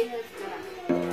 Very helpful.